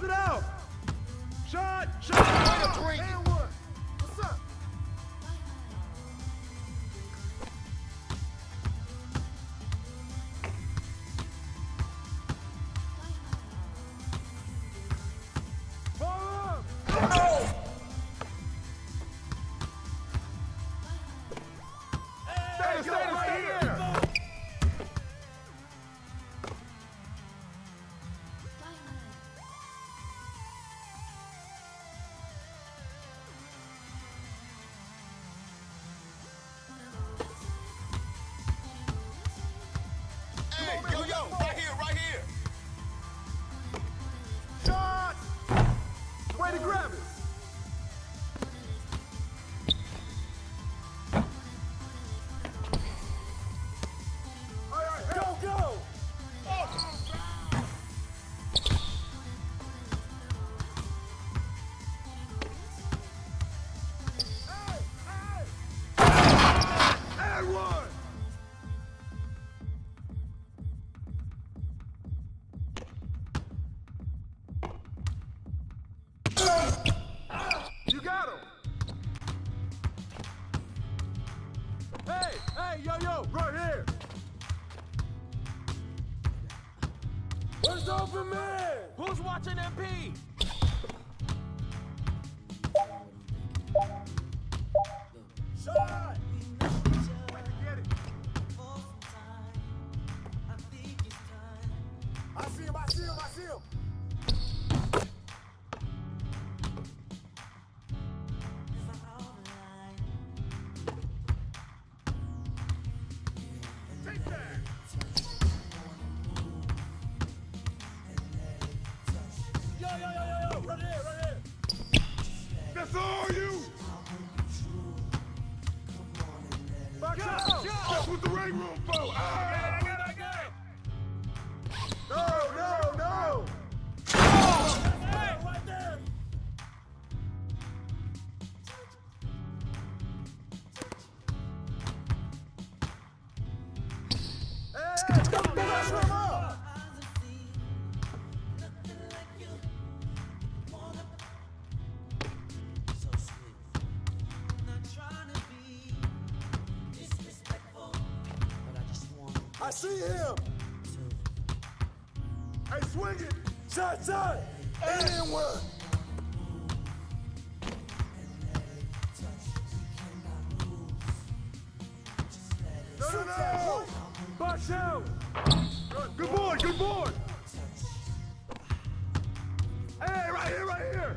Toss it out! Shot! Shot! Point of three! Hey, yo, yo, right here. What's over, man? Who's watching MP? Ring room foe! Ah! No, no, no! Oh! Hey, right there! Hey, come! I see him. Hey, swing it. Shot, shot. And one. No, no, no. Box out. Good boy, good boy. Hey, right here, right here.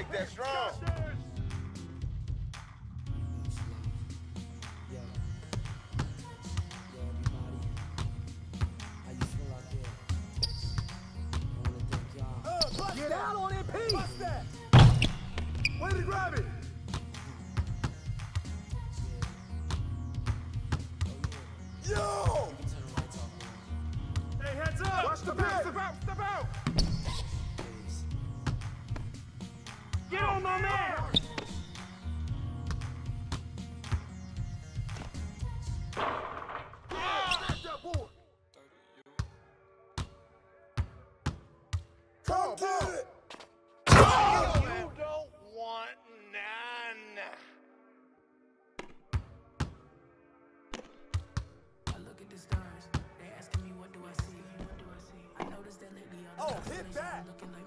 take that strong. Uh, Get out on it, Pete. Bust that. Way to grab it. Yo! Hey, heads up! Watch the back! Step out! Step out! Get on my man! Snatch that board! Come get it! You don't want none. I look at the stars. They asking me what do I see? What do I see? I noticed that lately all the Oh, hit that. looking like